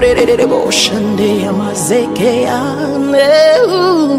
Orerere boşan diye mazeke yanıyor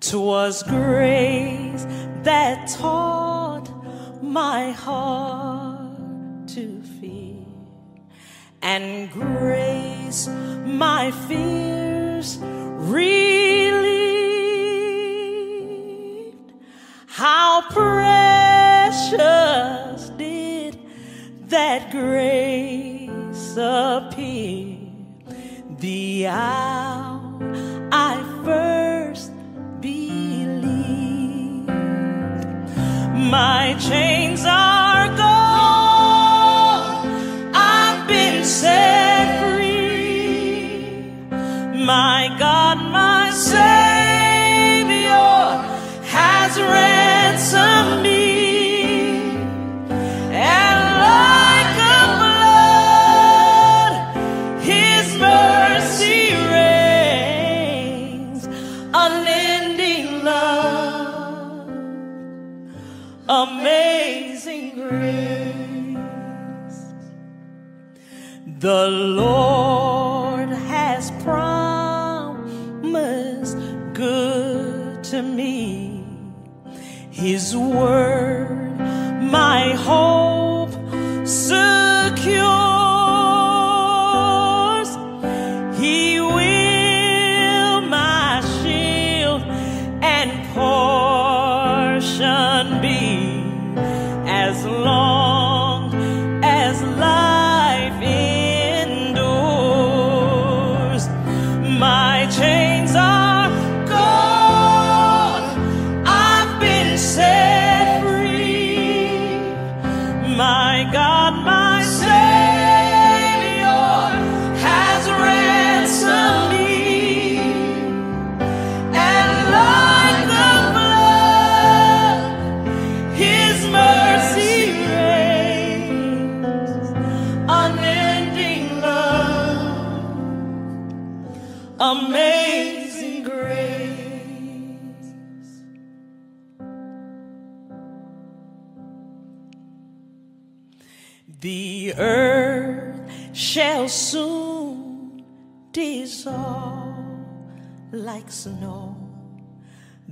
Twas grace that taught my heart to fear, and grace my fears relieved. How precious did that grace appear! the hour I first believed. My chains are gone, I've been set free. My God, my Savior has ransomed.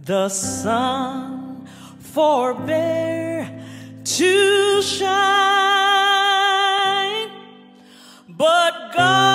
the sun forbear to shine, but God.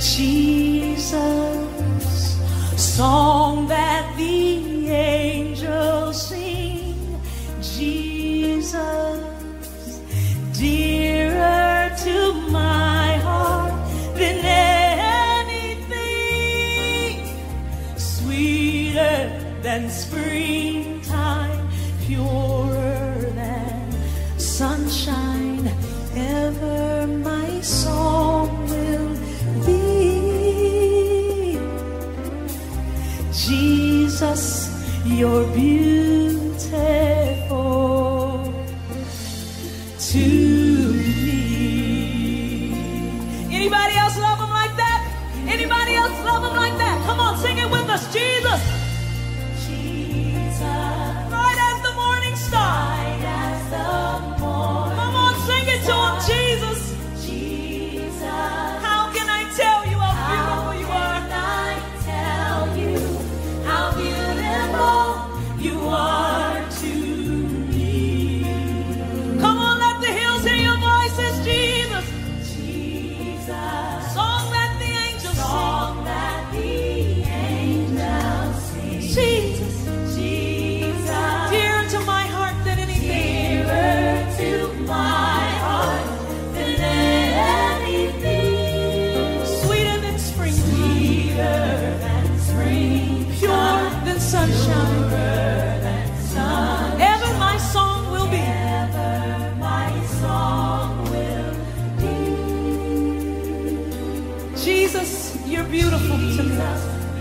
Jesus. Saw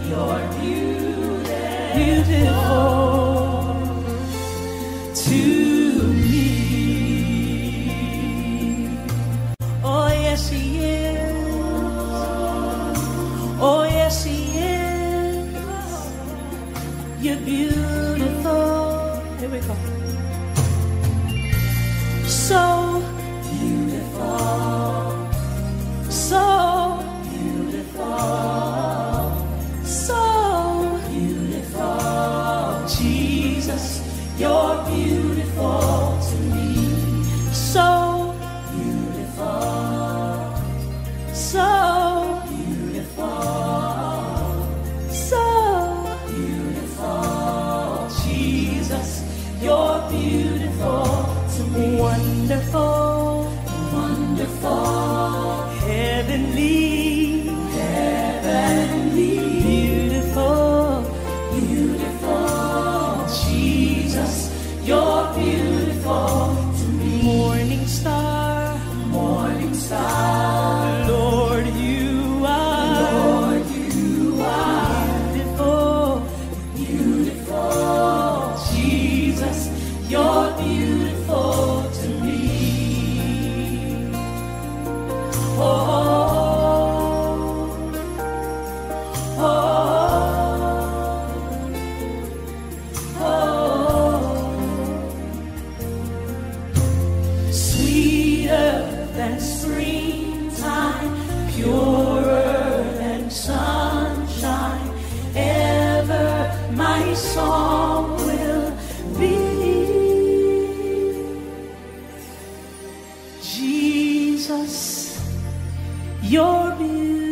You're beautiful you're beautiful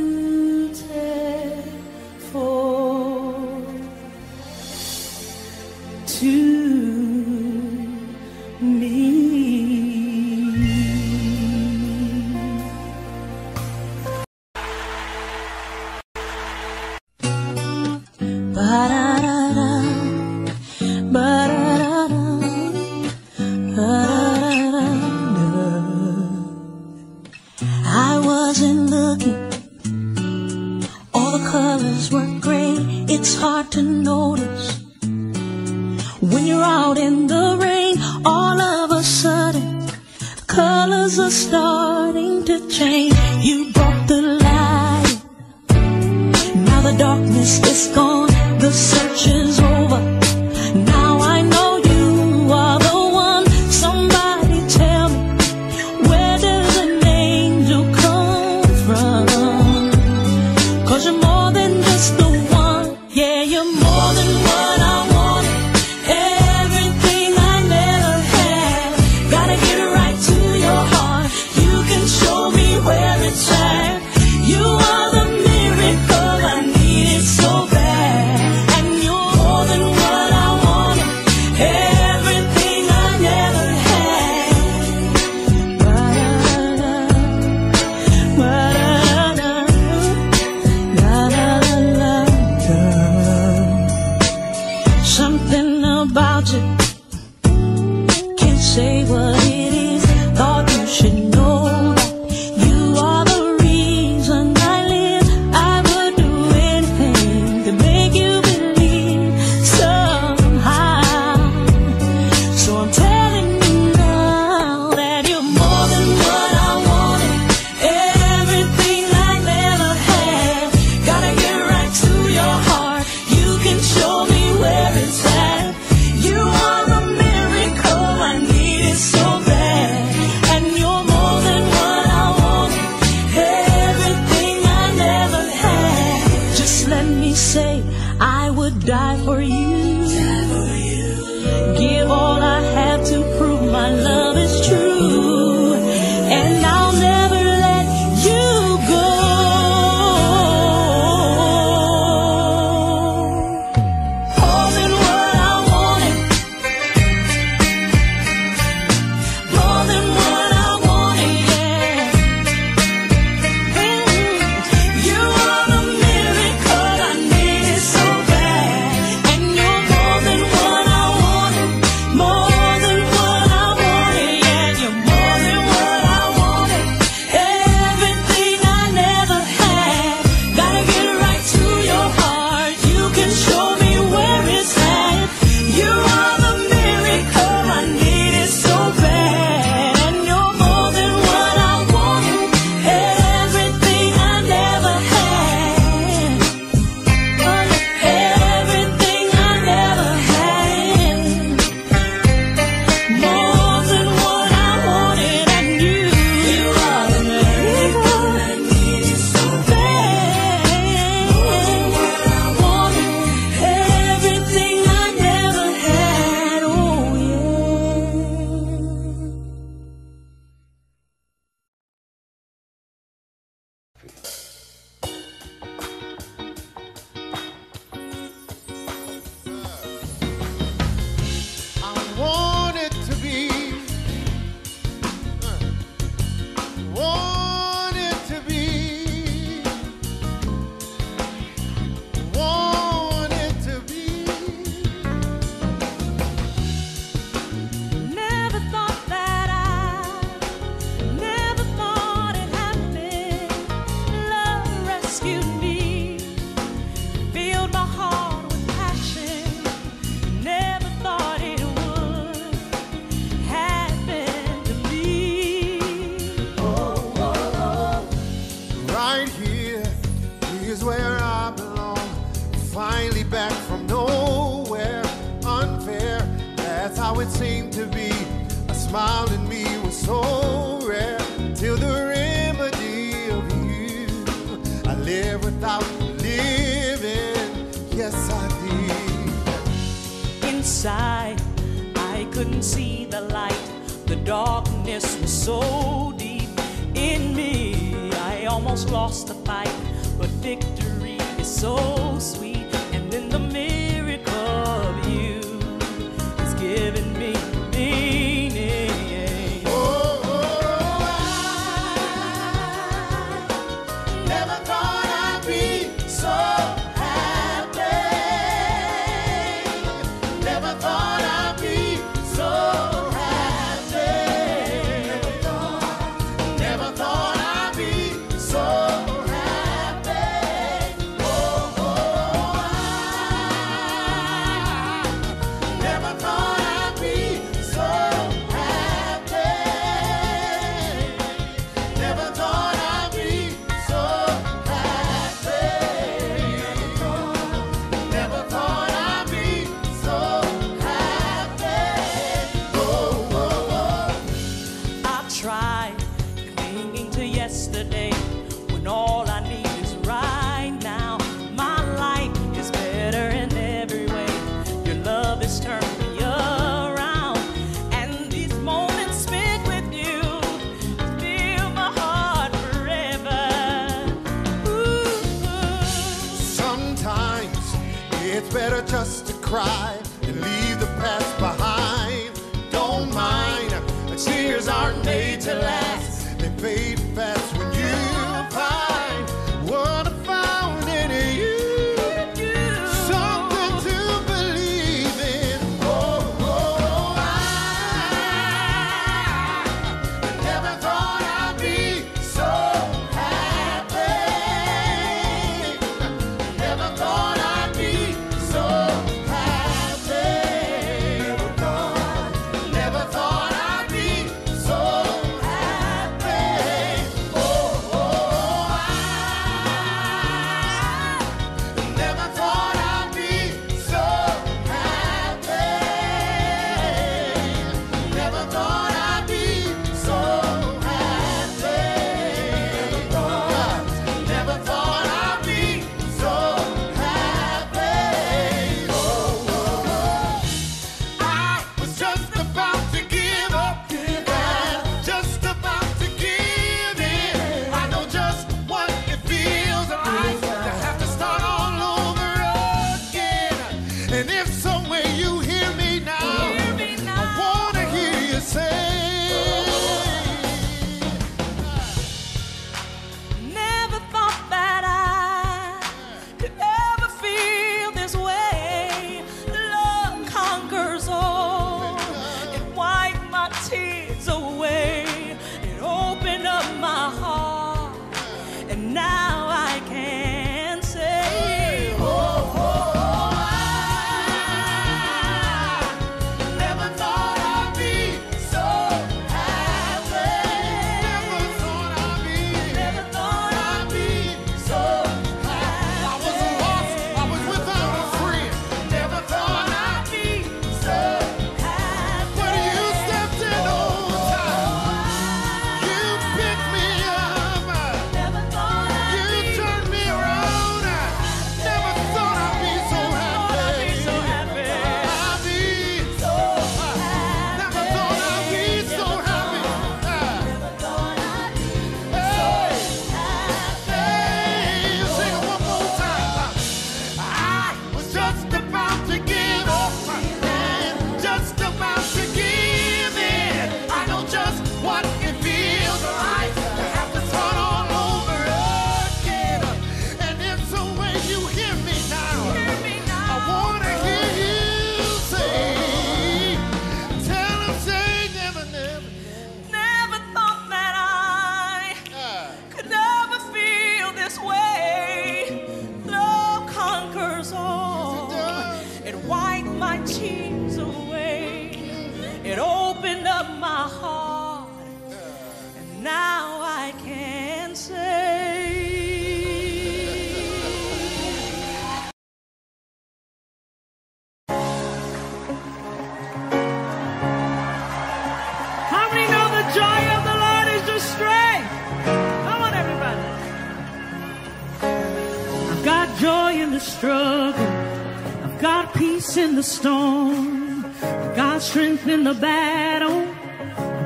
in the battle.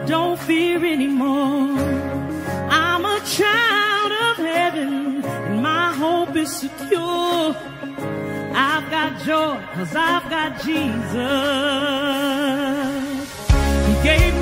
Don't fear anymore. I'm a child of heaven, and my hope is secure. I've got joy, cause I've got Jesus. He gave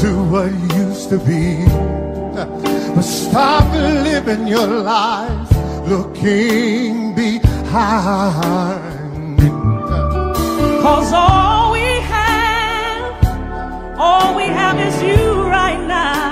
to what used to be. But stop living your life looking behind. Cause all we have, all we have is you right now.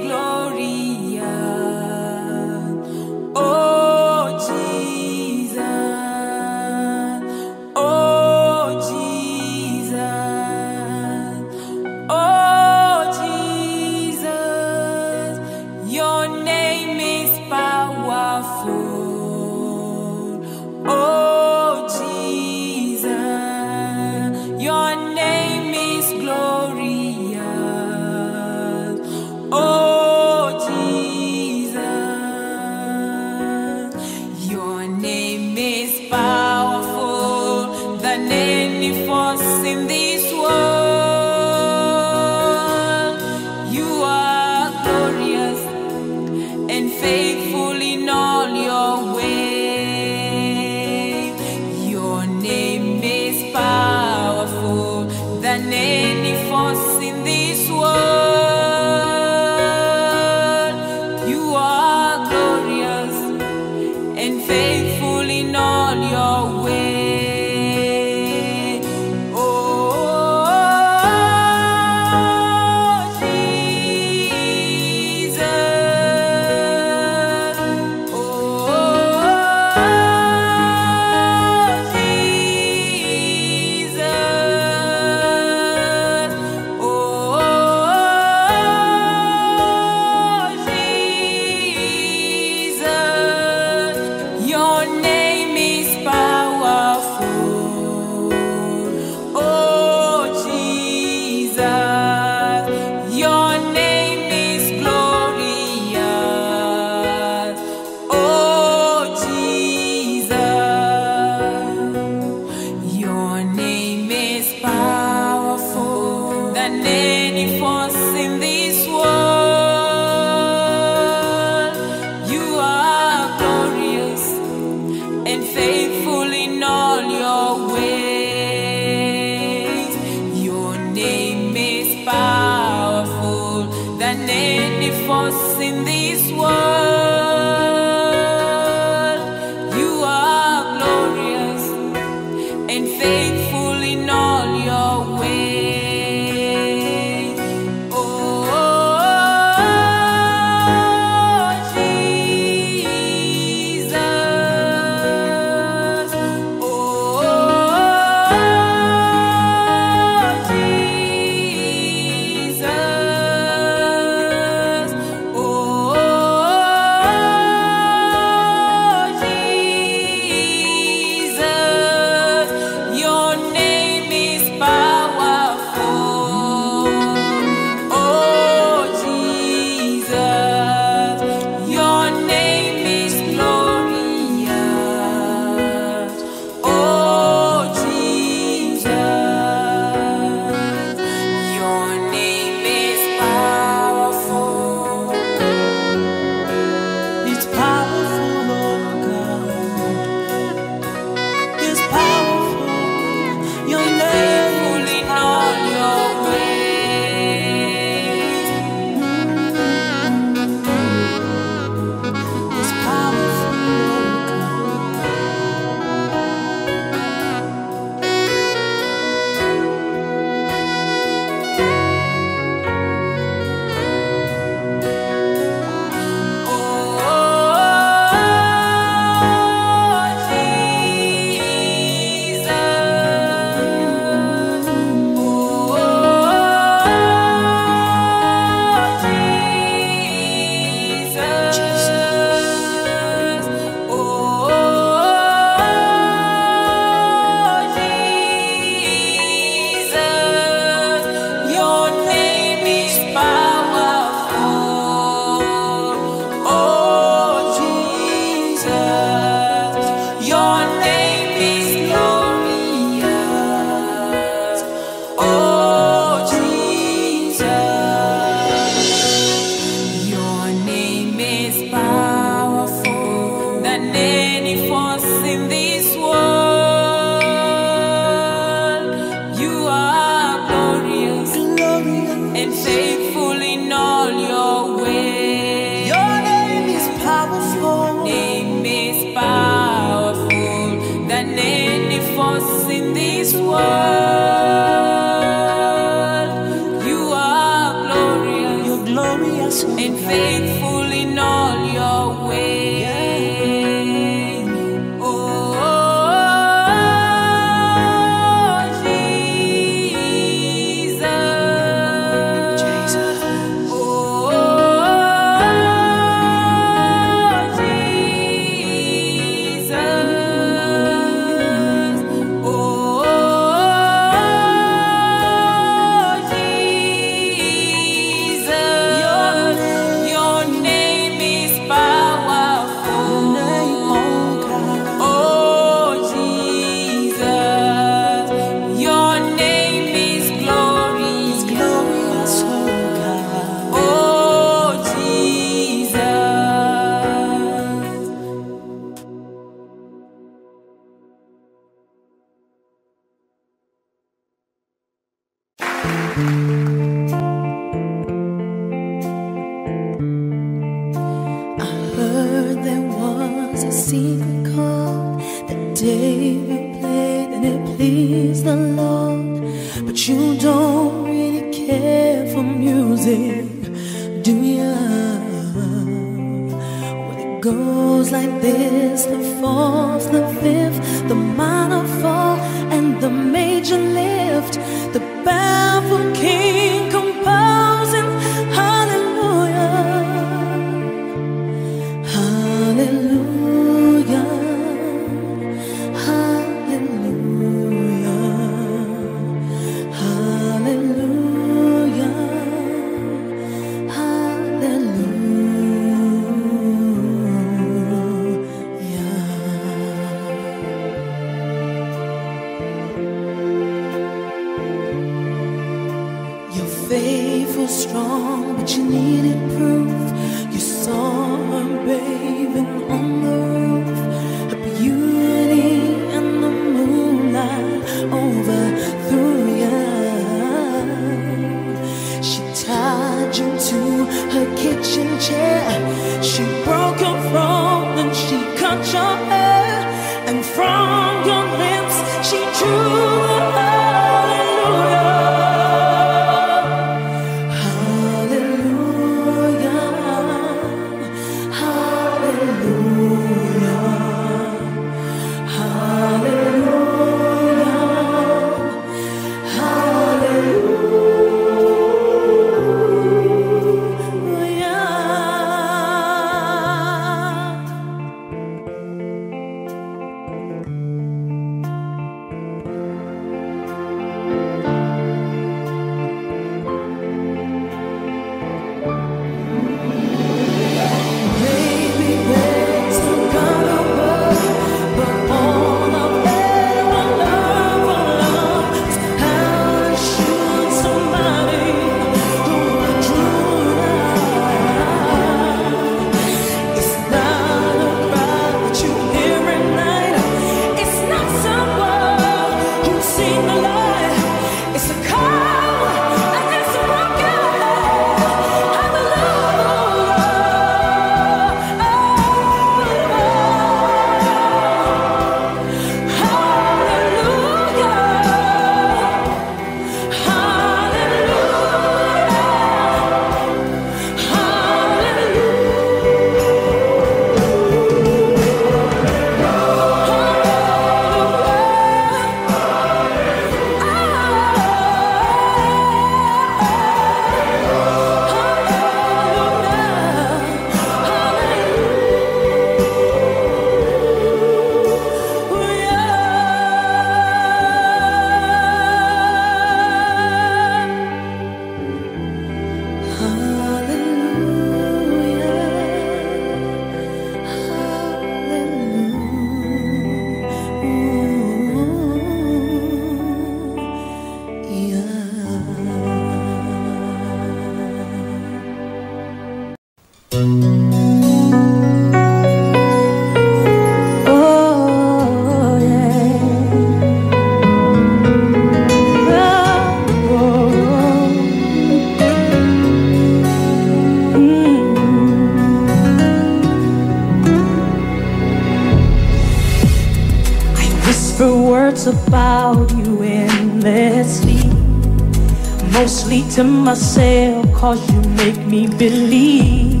to myself cause you make me believe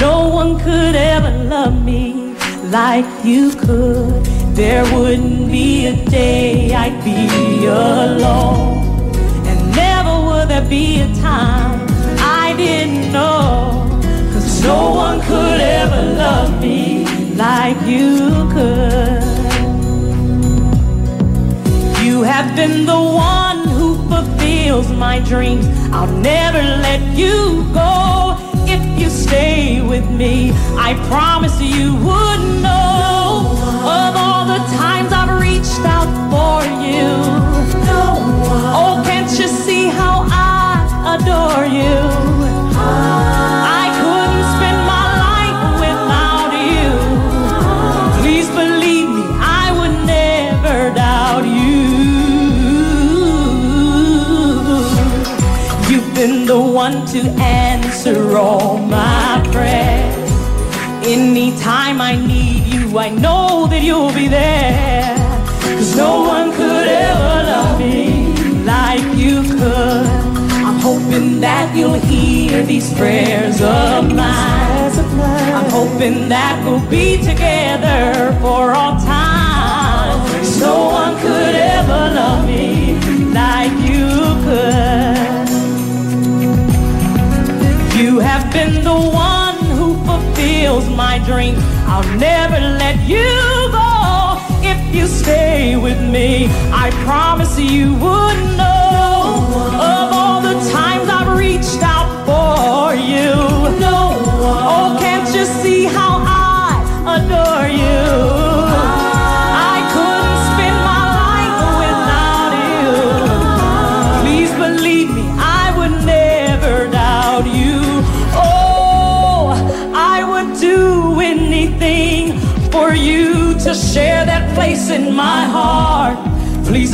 no one could ever love me like you could. There wouldn't be a day I'd be alone and never would there be a time I didn't know. Cause no one could ever love me like you could. You have been the one fulfills my dreams. I'll never let you go if you stay with me. I promise you would know of all the times I've reached out for you. Oh, can't you see how I adore you? to answer all my prayers. Anytime I need you, I know that you'll be there. Cause no one could ever love me like you could. I'm hoping that you'll hear these prayers of mine. I'm hoping that we'll be together for all. Fulfills my dream. I'll never let you go if you stay with me. I promise you would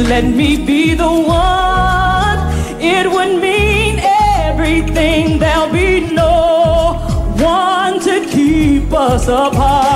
let me be the one. It would mean everything. There'll be no one to keep us apart.